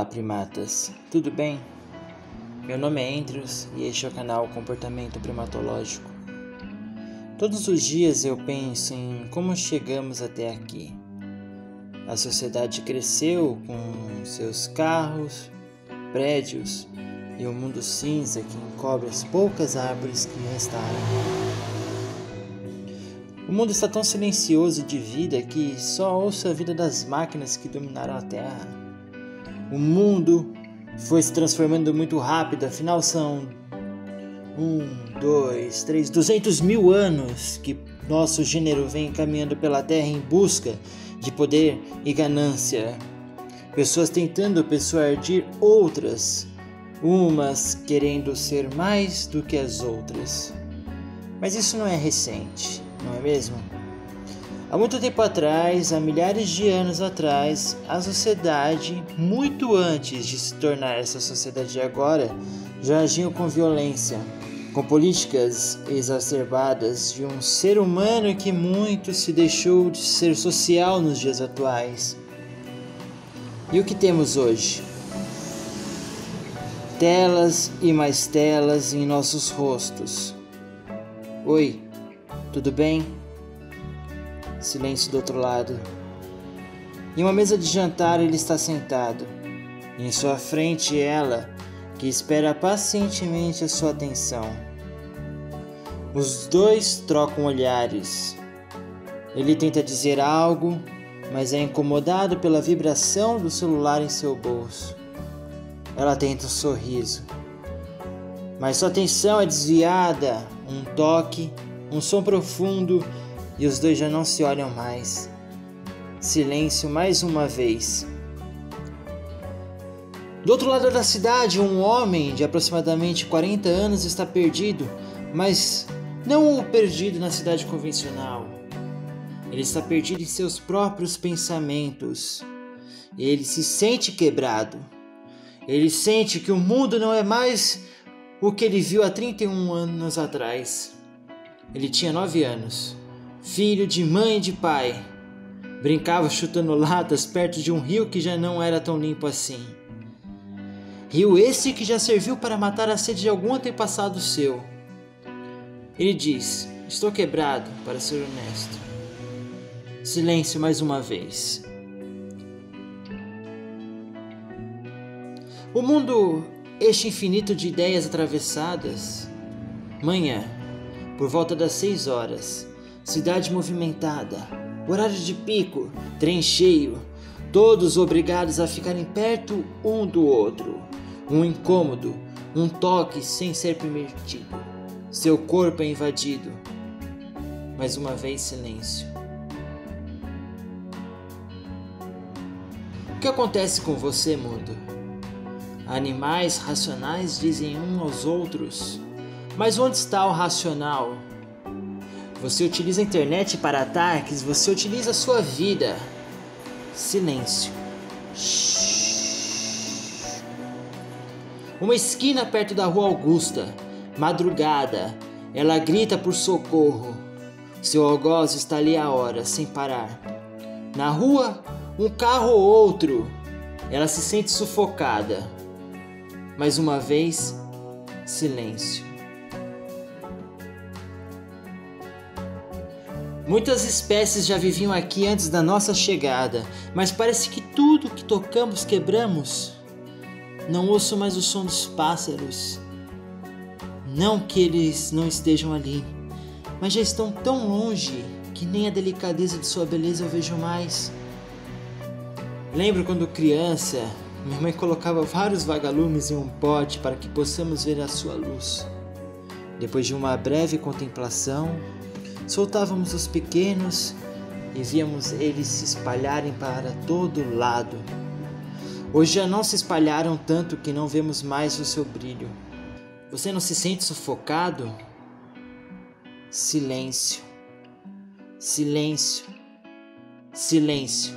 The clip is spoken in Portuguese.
Olá, primatas, tudo bem? Meu nome é Andrews e este é o canal Comportamento Primatológico. Todos os dias eu penso em como chegamos até aqui. A sociedade cresceu com seus carros, prédios e o um mundo cinza que encobre as poucas árvores que restaram. O mundo está tão silencioso de vida que só ouço a vida das máquinas que dominaram a Terra. O mundo foi se transformando muito rápido, afinal são um, dois, três, duzentos mil anos que nosso gênero vem caminhando pela Terra em busca de poder e ganância. Pessoas tentando persuadir outras, umas querendo ser mais do que as outras. Mas isso não é recente não é mesmo? Há muito tempo atrás, há milhares de anos atrás, a sociedade, muito antes de se tornar essa sociedade de agora, já agiu com violência, com políticas exacerbadas de um ser humano que muito se deixou de ser social nos dias atuais. E o que temos hoje? Telas e mais telas em nossos rostos. Oi, tudo bem? Silêncio do outro lado. Em uma mesa de jantar ele está sentado. em sua frente ela, que espera pacientemente a sua atenção. Os dois trocam olhares. Ele tenta dizer algo, mas é incomodado pela vibração do celular em seu bolso. Ela tenta um sorriso, mas sua atenção é desviada. Um toque um som profundo e os dois já não se olham mais. Silêncio mais uma vez. Do outro lado da cidade, um homem de aproximadamente 40 anos está perdido, mas não o perdido na cidade convencional. Ele está perdido em seus próprios pensamentos. Ele se sente quebrado. Ele sente que o mundo não é mais o que ele viu há 31 anos atrás. Ele tinha nove anos, filho de mãe e de pai. Brincava chutando latas perto de um rio que já não era tão limpo assim. Rio esse que já serviu para matar a sede de algum antepassado seu. Ele diz: Estou quebrado, para ser honesto. Silêncio mais uma vez. O mundo, este infinito de ideias atravessadas. Manhã por volta das 6 horas. Cidade movimentada, horário de pico, trem cheio, todos obrigados a ficarem perto um do outro. Um incômodo, um toque sem ser permitido. Seu corpo é invadido. Mais uma vez, silêncio. O que acontece com você, mundo? Animais racionais dizem um aos outros mas onde está o racional? Você utiliza a internet para ataques, você utiliza a sua vida. Silêncio. Uma esquina perto da Rua Augusta. Madrugada. Ela grita por socorro. Seu algoz está ali a hora, sem parar. Na rua, um carro ou outro. Ela se sente sufocada. Mais uma vez, silêncio. Muitas espécies já viviam aqui antes da nossa chegada, mas parece que tudo que tocamos quebramos. Não ouço mais o som dos pássaros. Não que eles não estejam ali, mas já estão tão longe que nem a delicadeza de sua beleza eu vejo mais. Lembro quando criança, minha mãe colocava vários vagalumes em um pote para que possamos ver a sua luz. Depois de uma breve contemplação, Soltávamos os pequenos e víamos eles se espalharem para todo lado. Hoje já não se espalharam tanto que não vemos mais o seu brilho. Você não se sente sufocado? Silêncio. Silêncio. Silêncio.